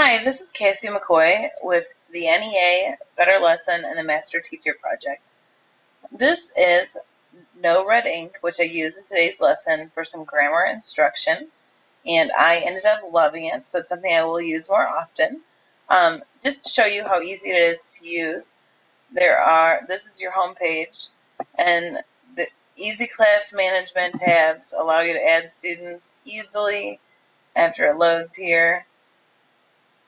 Hi, this is Cassy McCoy with the NEA Better Lesson and the Master Teacher Project. This is No Red Ink, which I use in today's lesson for some grammar instruction, and I ended up loving it, so it's something I will use more often. Um, just to show you how easy it is to use, there are, this is your home page, and the Easy Class Management tabs allow you to add students easily after it loads here.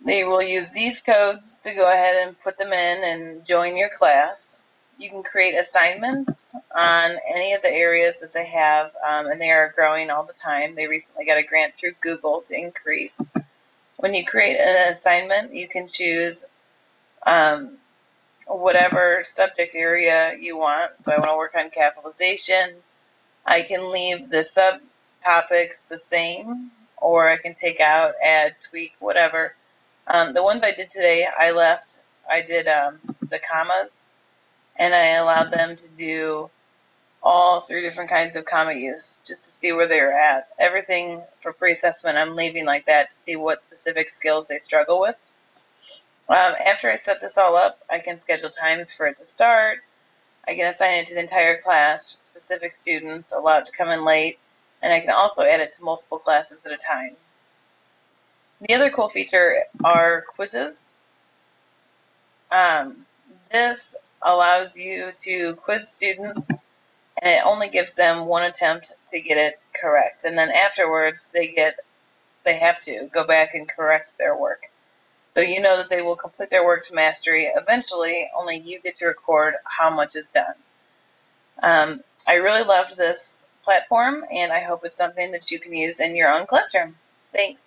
They will use these codes to go ahead and put them in and join your class. You can create assignments on any of the areas that they have, um, and they are growing all the time. They recently got a grant through Google to increase. When you create an assignment, you can choose um, whatever subject area you want. So I want to work on capitalization. I can leave the subtopics the same, or I can take out, add, tweak, whatever. Um, the ones I did today, I left, I did um, the commas, and I allowed them to do all three different kinds of comma use just to see where they're at. Everything for pre-assessment, I'm leaving like that to see what specific skills they struggle with. Um, after I set this all up, I can schedule times for it to start. I can assign it to the entire class, specific students, allow it to come in late, and I can also add it to multiple classes at a time. The other cool feature are quizzes. Um, this allows you to quiz students and it only gives them one attempt to get it correct. And then afterwards they get they have to go back and correct their work. So you know that they will complete their work to mastery. Eventually, only you get to record how much is done. Um, I really loved this platform, and I hope it's something that you can use in your own classroom. Thanks.